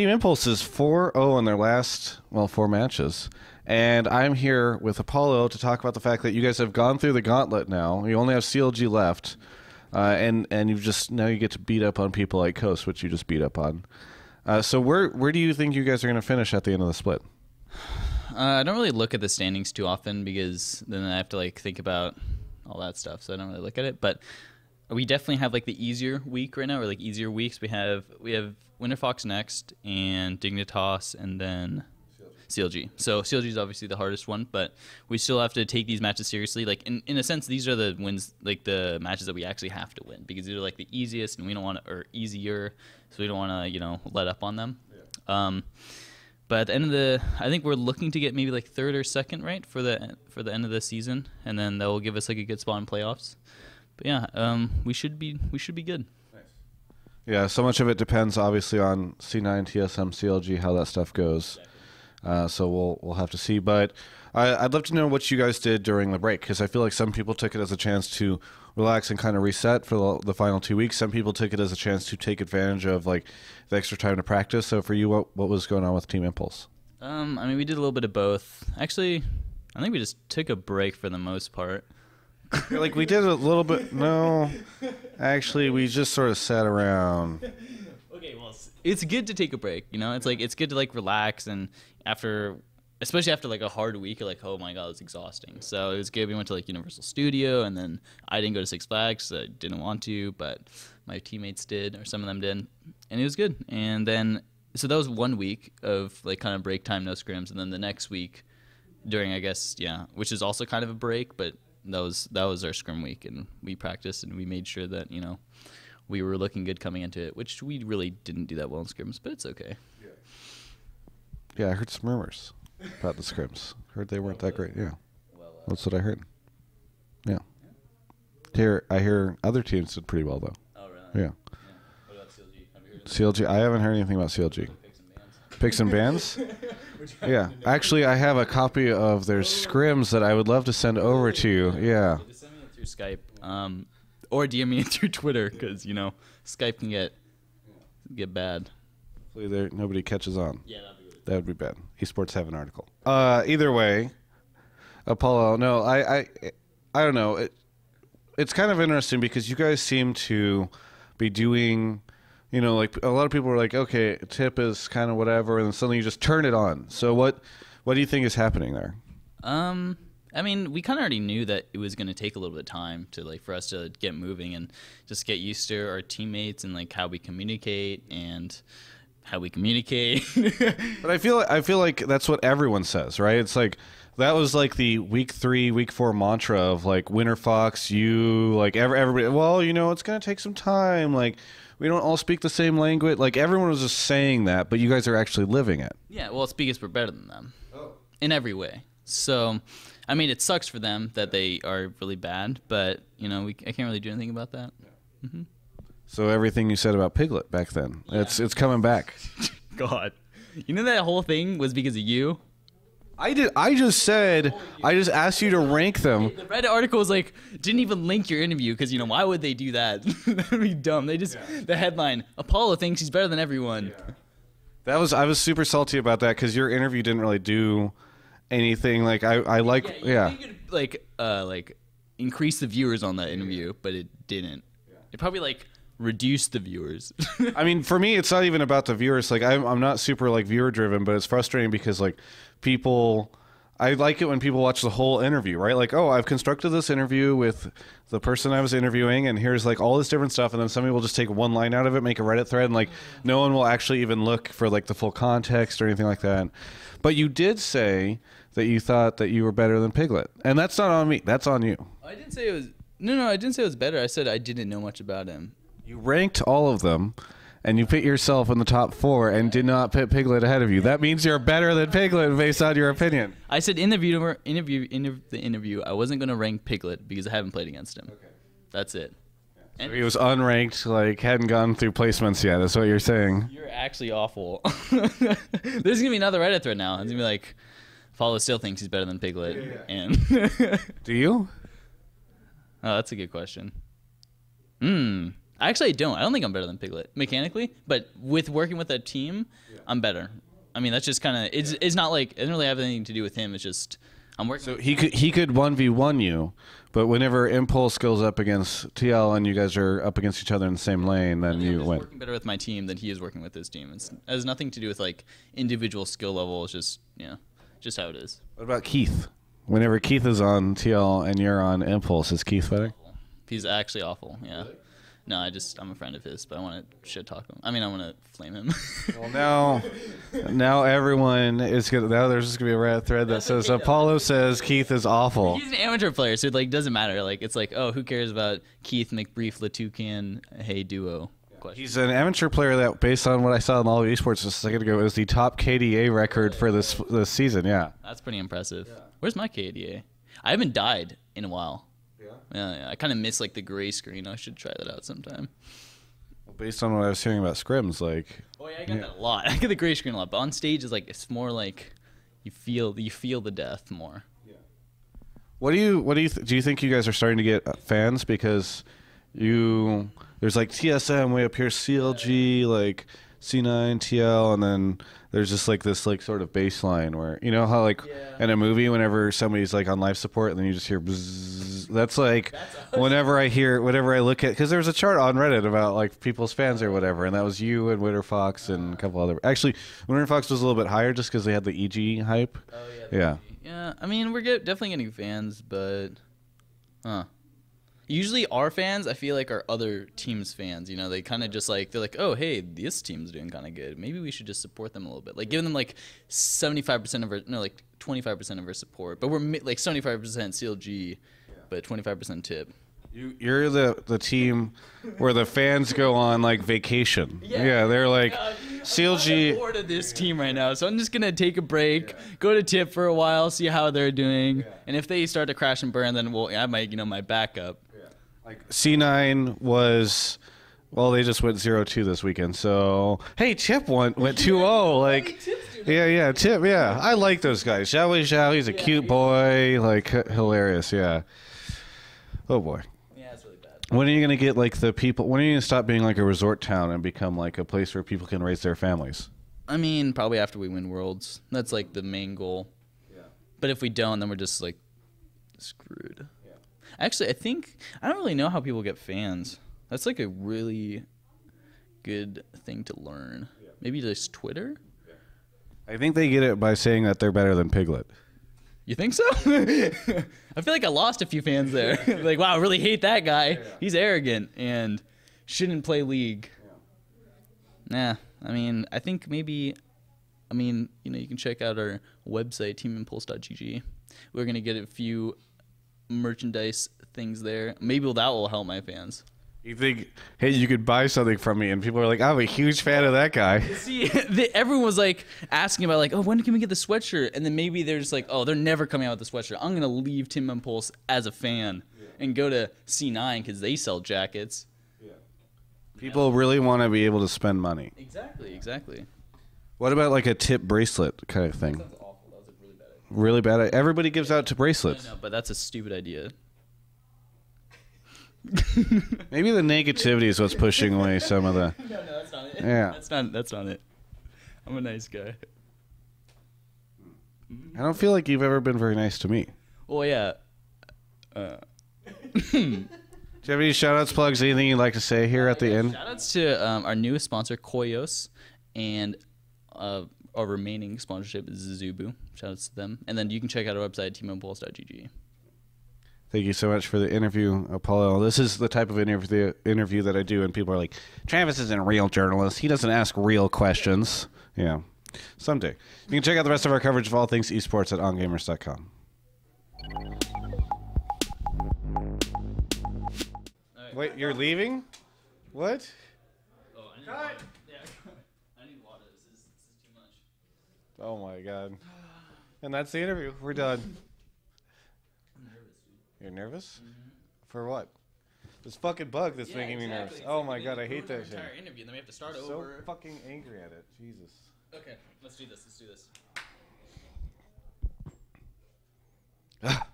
Team Impulse is 4 0 in their last, well, four matches. And I'm here with Apollo to talk about the fact that you guys have gone through the gauntlet now. You only have CLG left. Uh, and and you've just now you get to beat up on people like Coast, which you just beat up on. Uh, so where where do you think you guys are going to finish at the end of the split? Uh, I don't really look at the standings too often because then I have to like think about all that stuff. So I don't really look at it. But we definitely have like the easier week right now, or like easier weeks. We have we have Winter Fox next, and Dignitas, and then CLG. So CLG is obviously the hardest one, but we still have to take these matches seriously. Like in, in a sense, these are the wins, like the matches that we actually have to win because these are like the easiest, and we don't want to, or easier, so we don't want to, you know, let up on them. Um, but at the end of the, I think we're looking to get maybe like third or second, right, for the for the end of the season, and then that will give us like a good spot in playoffs. But yeah, um, we should be we should be good. Yeah, so much of it depends obviously on C9, TSM, CLG, how that stuff goes. Uh, so we'll we'll have to see. But I, would love to know what you guys did during the break because I feel like some people took it as a chance to relax and kind of reset for the, the, final two weeks. Some people took it as a chance to take advantage of like the extra time to practice. So for you, what what was going on with Team Impulse? Um, I mean, we did a little bit of both. Actually, I think we just took a break for the most part. Like we did a little bit. No, actually, we just sort of sat around. Okay, well, it's good to take a break. You know, it's like it's good to like relax and after, especially after like a hard week, like, oh my god, it's exhausting. So it was good. We went to like Universal Studio, and then I didn't go to Six Flags. I didn't want to, but my teammates did, or some of them did, and it was good. And then so that was one week of like kind of break time, no scrims, and then the next week during I guess yeah, which is also kind of a break, but that was that was our scrim week, and we practiced and we made sure that you know we were looking good coming into it, which we really didn't do that well in scrims, but it's okay. Yeah, yeah I heard some rumors about the scrims. Heard they weren't that great. Yeah, well, uh, that's what I heard. Yeah. Here, I hear other teams did pretty well though. Oh really? Yeah. yeah. What about CLG? CLG. I haven't heard anything about CLG. Picks and bans. yeah, actually, I have a copy of their scrims that I would love to send over to you. Yeah. Just send me it through Skype, um, or DM me through Twitter because you know Skype can get get bad. Hopefully, there nobody catches on. Yeah, that'd be really that would be bad. Esports have an article. Uh, either way, Apollo. No, I, I, I don't know. It, it's kind of interesting because you guys seem to be doing you know, like a lot of people were like, okay, TIP is kind of whatever, and then suddenly you just turn it on. So what, what do you think is happening there? Um, I mean, we kind of already knew that it was going to take a little bit of time to like for us to get moving and just get used to our teammates and like how we communicate and how we communicate. but I feel I feel like that's what everyone says, right? It's like that was like the week three, week four mantra of like Winter Fox, you like every, everybody. Well, you know, it's gonna take some time. Like we don't all speak the same language. Like everyone was just saying that, but you guys are actually living it. Yeah, well, it's because we're better than them oh. in every way. So, I mean, it sucks for them that they are really bad, but you know, we I can't really do anything about that. Yeah. Mm-hmm. So everything you said about Piglet back then, yeah. it's it's coming back. God, you know that whole thing was because of you. I did. I just said. I just asked you to rank them. The Reddit article was like didn't even link your interview because you know why would they do that? That'd be dumb. They just yeah. the headline: Apollo thinks he's better than everyone. Yeah. That was I was super salty about that because your interview didn't really do anything. Like I I like yeah. yeah. like uh like increase the viewers on that interview, but it didn't. It probably like reduce the viewers. I mean, for me, it's not even about the viewers. Like, I'm, I'm not super like viewer driven, but it's frustrating because like people. I like it when people watch the whole interview, right? Like, oh, I've constructed this interview with the person I was interviewing, and here's like all this different stuff, and then somebody will just take one line out of it, make a Reddit thread, and like no one will actually even look for like the full context or anything like that. But you did say that you thought that you were better than Piglet, and that's not on me. That's on you. I didn't say it was. No, no, I didn't say it was better. I said I didn't know much about him. You ranked all of them, and you put yourself in the top four, and did not put Piglet ahead of you. That means you're better than Piglet based on your opinion. I said in the interview, interview, interview the interview, I wasn't going to rank Piglet because I haven't played against him. Okay. That's it. So he was unranked, like hadn't gone through placements yet. That's what you're saying. You're actually awful. There's gonna be another Reddit thread now. It's gonna be like, Apollo still thinks he's better than Piglet. Yeah, yeah. And do you? Oh, that's a good question. Hmm. Actually, I don't. I don't think I'm better than Piglet mechanically, but with working with a team, yeah. I'm better. I mean, that's just kind of it's it's not like it doesn't really have anything to do with him. It's just I'm working. So he could he could one v one you, but whenever Impulse goes up against TL and you guys are up against each other in the same lane, then I'm you just win. working better with my team than he is working with his team. It's, it has nothing to do with like individual skill level. It's just yeah, you know, just how it is. What about Keith? Whenever Keith is on TL and you're on Impulse, is Keith better? He's actually awful. Yeah. No, I just I'm a friend of his, but I want to shit talk him. I mean, I want to flame him. Well, now, now everyone is gonna. Now there's just gonna be a red thread that says Apollo says Keith is awful. He's an amateur player, so it like doesn't matter. Like it's like, oh, who cares about Keith McBriar Latucan Hey duo? Question. He's an amateur player that, based on what I saw in all of esports just a second ago, is the top KDA record for this this season. Yeah. That's pretty impressive. Where's my KDA? I haven't died in a while. Yeah. Yeah, yeah. I kind of miss like the gray screen. I should try that out sometime. Based on what I was hearing about scrims, like Oh yeah, I got that a lot. I get the gray screen a lot, but on stage is like it's more like you feel you feel the death more. Yeah. What do you what do you th- do you think you guys are starting to get uh, fans because you there's like TSM way up here CLG like C9 TL and then there's just like this like sort of baseline where you know how like Yeah. in a movie whenever somebody's like on life support and then you just hear bzzz, that's like whenever I hear whenever I look at because there's a chart on Reddit about like people's fans or whatever and that was you and Winter Fox and a couple other actually Winter Fox was a little bit higher just because they had the EG hype Oh yeah Yeah, I mean we're get, definitely getting fans, but huh. Usually our fans, I feel like are other teams' fans. You know, they kind of just like they're like, oh hey, this team's doing kind of good. Maybe we should just support them a little bit. Like giving them like seventy five percent of our no like twenty five percent of our support, but we're like seventy five percent CLG, but twenty five percent TIP. You, you're the the team where the fans go on like vacation. Yeah, they're like CLG. I'm CLG. bored of this team right now, so I'm just gonna take a break, go to TIP for a while, see how they're doing, and if they start to crash and burn, then we'll I might you know my backup. Like C9 was. Well, they just went 0-2 this weekend. So hey, Chip went went 2-0. Like yeah, yeah, Chip, Yeah, I like those guys. Xiao Xiao, he's a cute boy. Like hilarious. Yeah. Oh boy. Yeah, it's really bad. When are you gonna get like the people? When are you gonna stop being like a resort town and become like a place where people can raise their families? I mean, probably after we win worlds. That's like the main goal. Yeah. But if we don't, then we're just like screwed. Actually, I think I don't really know how people get fans. That's like a really good thing to learn. Maybe just Twitter. I think they get it by saying that they're better than Piglet. You think so? I feel like I lost a few fans there. like, wow, I really hate that guy. He's arrogant and shouldn't play league. Nah, I mean, I think maybe, I mean, you know, you can check out our website, teamimpulse.gg. We're going to get a few merchandise things there. Maybe that will help my fans. You think, hey, you could buy something from me, and people are like, I'm a huge fan of that guy. See, the, everyone was like asking about like, oh, when can we get the sweatshirt? And then maybe they're just like, oh, they're never coming out with the sweatshirt. I'm gonna leave Team Impulse as a fan and go to C9 because they sell jackets. Yeah. People really want to be able to spend money. Exactly, exactly. What about like a TIP bracelet kind of thing? That's awful. That was a really bad idea. Really bad. Everybody gives out to bracelets. No, but that's a stupid idea. Maybe the negativity is what's pushing away some of the. No, no, that's not it. Yeah. That's not. That's not it. I'm a nice guy. I don't feel like you've ever been very nice to me. Well, yeah. Uh, Do you have any shout outs, plugs, anything you'd like to say here at the end? Shoutouts to um, our newest sponsor, Koyos, and uh, our remaining sponsorship is Zubu. Shoutouts to them. And then you can check out our website, teamimpulse.gg. Thank you so much for the interview, Apollo. This is the type of interview interview that I do, and people are like, "Travis isn't a real journalist. He doesn't ask real questions." Yeah, someday you can check out the rest of our coverage of all things esports at ongamers.com. Wait, you're leaving? What? Oh, I need water. Yeah, I need water. This is, this is too much. Oh my god! And that's the interview. We're done. I'm nervous, dude. You're nervous? Mm-hmm. For what? This fucking bug that's making me nervous. Oh my god, I hate that shit. Entire interview, and then we have to start So over. fucking angry at it. Jesus. Okay, let's do this. Let's do this.